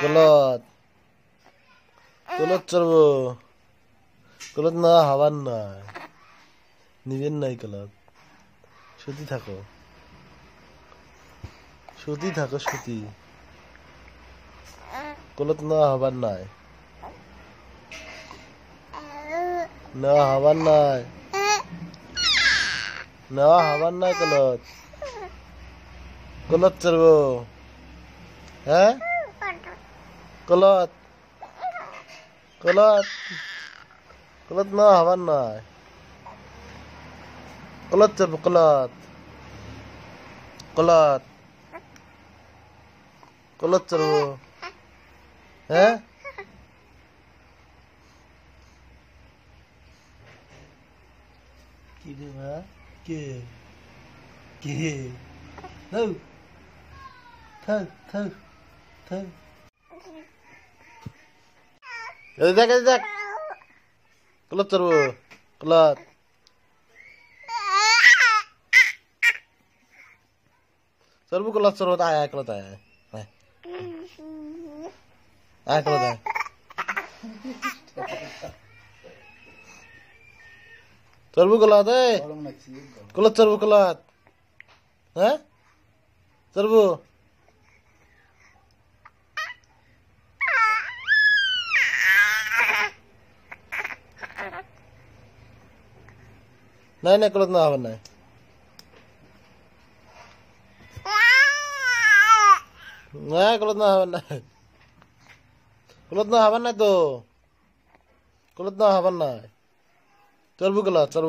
কলত। কলত চড়বো। কলত না হবার নয় নিবেন নাই কলত। সুতি থাকো। সুতি থাকো, সুতি। কলত না হবার নয় না হবার নয় না হবার নয় কলত। কলত চড়বো। হ্যাঁ? कलत। कलत। कलत ना हवा ना है। कलत जब कलत। कलत। कलत चलो है? किधर है के? के थक थक थक দেখ দেখ। কলত চড়বো কলত চড়বো কলত চড়বো আয় আয় কলত আয় আয় আয়। কলত আয়। চড়বো কলত কলত হ্যাঁ? চড়বো नहीं नहीं क्लोथ ना बनना है नहीं। तो। क्लोथ ना चल